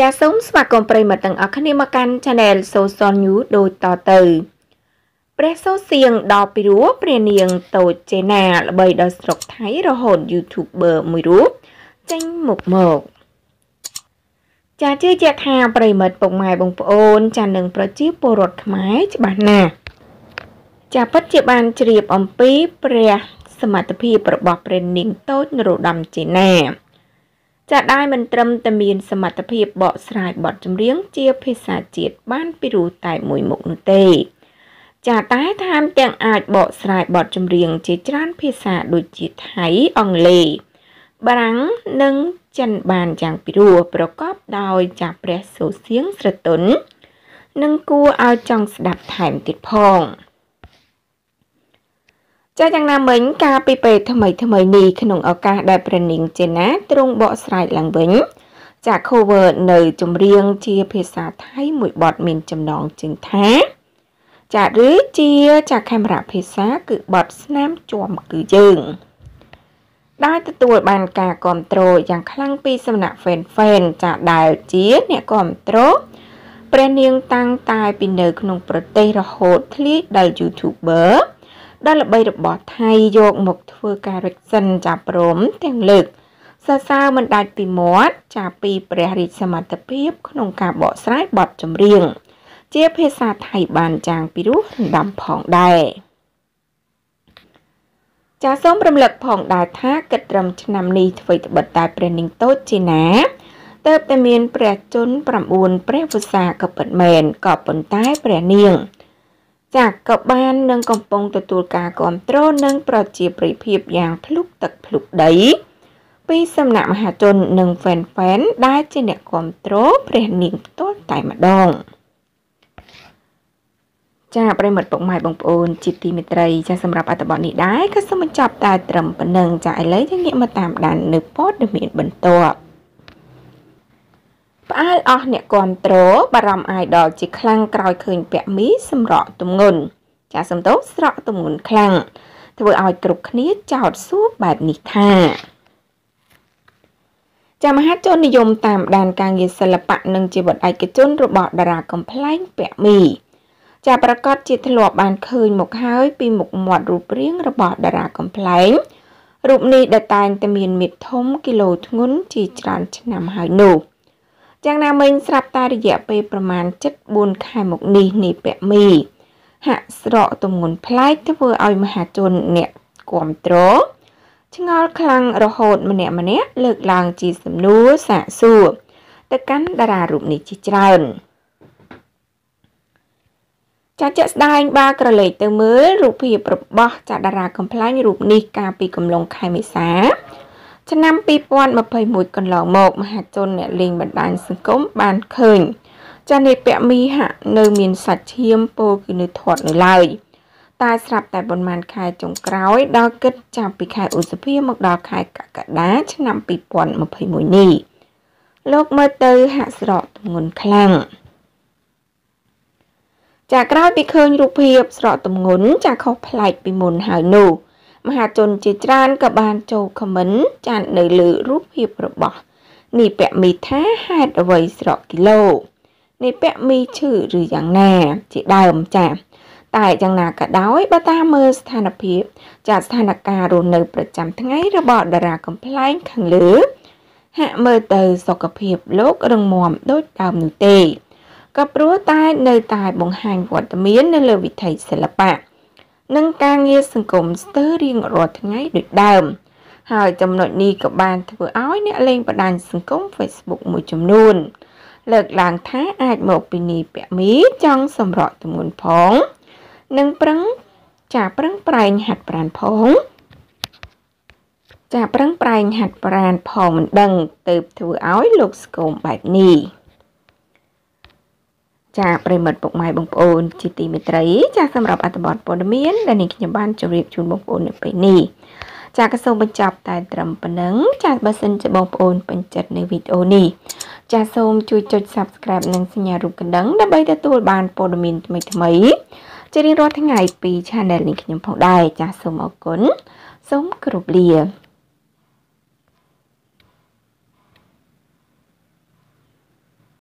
ចាសសូមស្វាគមន៍ប្រិយមិត្តទាំងអស់គ្នាមកកាន់ Channel Social News ដូចតទៅព្រះសូសៀងដល់ពីរោះព្រះនាងតូចចេណា ល្បីដល់ស្រុកថៃរហូត YouTuber មួយរូបចេញមុខមកចាជឿជាក់ថាប្រិមិត្តពុកម៉ែបងប្អូន ចានឹងប្រជាពលរដ្ឋខ្មែរច្បាស់ណាស់ចាពិតជាបានជ្រាបអំពីព្រះសមត្ថភាពរបស់ព្រះនាងតូចនរោត្តមចេណា ចាដែរមិនត្រឹមតែមានសមត្ថភាពបកស្រាយបទចម្រៀងជាភាសាជាតិបានពីរោះតែមួយមុខនោះទេ ចាតែថែមទាំងអាចបកស្រាយបទចម្រៀងជាច្រើនភាសាដូចជាថៃអង់គ្លេសបារាំងនិងចិនបានយ៉ាងពីរោះប្រកបដោយចាព្រះសូសៀងស្រទន់និងគួរឲ្យចង់ស្ដាប់ថែមទៀតផង ចាយ៉ាងណាមិញកាលពីពេលថ្មីថ្មីនេះក្នុងឱកាសដែលព្រះនាងចេណាទ្រង់បកស្រាយឡើងវិញចា cover នៅចម្រៀងជាភាសាថៃមួយបទមានចំណងជើងថាចាឬជាចាខេមរៈភាសាគឺបទស្នាមជាំគឺយើងដែលទទួលបានការគ្រប់គ្រងយ៉ាងខ្លាំងពីសំណាក់ fan fan ចាដែលជាអ្នកគ្រប់គ្រងព្រះនាងតាំងតែពីនៅក្នុងប្រទេសរហូតធ្លាយដល់ YouTuber ដែលល្បីរបស់ថៃយកមកធ្វើការរិចសិនចាប់ព្រមទាំងលើកសរសើរមិនដាច់ពីមាត់ចាពីព្រះរាជសមត្ថភាព ក្នុងការបកស្រាយបទចម្រៀង ជាភាសាថៃបានយ៉ាងពីរោះរំដំផងដែរចាសូមរំលឹកផងដែរថាគិតត្រឹមឆ្នាំនេះអ្វីត្បិតតែព្រះនាងតូចជាណាទៅតែមានព្រះជន្ម9ព្រះវស្សាក៏ពិតមែនក៏ប៉ុន្តែព្រះនាង ចាក៏បាននឹងកំពុងទទួលការគ្រប់គ្រងនិងប្រជាប្រិយភាពយ៉ាងភ្លុកទឹកភ្លុកដី ពីសំណាក់មហាជននិង fan fan ដែលជាអ្នកគ្រប់គ្រងព្រះនាងផ្ទាល់តែម្ដងចាប្រិមិត្តពុកម៉ែបងប្អូនជាទីមេត្រីចាសម្រាប់អត្ថបទនេះដែរក៏សូមបញ្ចប់តែត្រឹមប៉ុណ្្នឹងចាឥឡូវយើងងាកមកតាមដាននៅព័ត៌មានបន្ទាប់ ផ្អើលអស់អ្នកគ្រប់គ្រងបារម្ភអាយដល់ជាខ្លាំងក្រោយឃើញពាក់មីសម្រក់ទម្ងន់ចាសំទោសស្រក់ទម្ងន់ខ្លាំងធ្វើឲ្យគ្រប់គ្នាចោទសួរបែបនេះថាចាមហាជននិយមតាមដានការងារសិល្បៈនិងជីវិតឯកជនរបស់តារាកំ pl ែងពាក់មីចាប្រកាសជាធ្លាប់បានឃើញមកហើយពីមុខមាត់រូបរាងរបស់តារាកំ pl ែងរូបនេះដែលតែងតែមានមាឌធំគីឡូធ្ងន់ជាច្រើនឆ្នាំហើយនោះ។ យ៉ាងណាមិញស្រាប់តែរយៈពេលប្រមាណ74ខែមកនេះនេះពាក់មីហាក់ស្រកទម្ងន់ប្លែកធ្វើឲ្យមហាជនអ្នកគ្រប់ត្រឆ្ងល់ខ្លាំងរហូតម្នាក់ម្នាក់លើកឡើងជាសំណួរសាកសួរទៅកាន់តារារូបនេះជាច្រើនចាជាក់ស្ដែងបើក្រឡេកទៅមើលរូបភាពរបស់ចាតារាកំ pl ែងរូបនេះកាលពីកំឡុងខែមេសា ឆ្នាំ2021កន្លងមកមហាជនអ្នកលេងបណ្ដាញសង្គមបានឃើញចានេះពាក់មីហាក់នៅមានសាច់ឈាមពោគឺនៅធាត់នៅឡើយតែស្រាប់តែប៉ុន្មានខែចុងក្រោយដល់គិតចាប់ពីខែឧសភាមកដល់ខែកក្កដាឆ្នាំ2021នេះលោកមើលទៅហាក់ស្រកទម្ងន់ខ្លាំងចាក្រោយពីឃើញរូបភាពស្រកទម្ងន់ចាខុសប្លែកពីមុនហើយនោះ មហាជនជាច្រើនក៏បានចូលខមមិនចាននៅលើរូបភាពរបស់នីពមីថាហេតុអ្វីស្រកគីឡូនីពមីឈឺឬយ៉ាងណា ជាដើមចាតែយ៉ាងណាក៏ដោយបើតាមមើលស្ថានភាពចាស្ថានភាពរស់នៅប្រចាំថ្ងៃរបស់តារាកំ pl ែងខាងលើ ហាក់មើលទៅសុខភាពលោករឹងមាំដូចដើមនោះទេក៏ព្រោះតែនៅតែបង្ហាញវត្តមាននៅលើវិថីសិល្បៈ និងការងារសង្គមស្ទើររៀងរាល់ថ្ងៃដូចដើម ហើយចំណុចនេះក៏បានធ្វើឲ្យអ្នកលេងបណ្ដាញសង្គម Facebook មួយចំនួន លើកឡើងថាអាចមកពីនីពមីចង់សម្រក់ទម្ងន់ផង និងប្រឹងចាប្រឹងប្រែងហាត់ប្រានផងចាប្រឹងប្រែងហាត់ប្រានផងមិនដឹងទៅធ្វើឲ្យលោកស្គមបែបនេះ ចាប្រិមិត្តពុកម៉ែបងប្អូនជាទីមេត្រី ចាសម្រាប់អត្ថបទព័ត៌មានដែលនេះខ្ញុំបានជម្រាបជូនបងប្អូននៅពេលនេះចាក៏សូមបញ្ចប់តែត្រឹមប៉ុណ្ណឹងចាបើសិនជាបងប្អូនពេញចិត្តនៅវីដេអូនេះចាសូមជួយចុច Subscribe និងសញ្ញារូបកណ្ដឹងដើម្បីទទួលបានព័ត៌មានថ្មីៗជារៀងរាល់ថ្ងៃពី Channel នេះខ្ញុំផងដែរចាសូមអរគុណសូមគោរពលា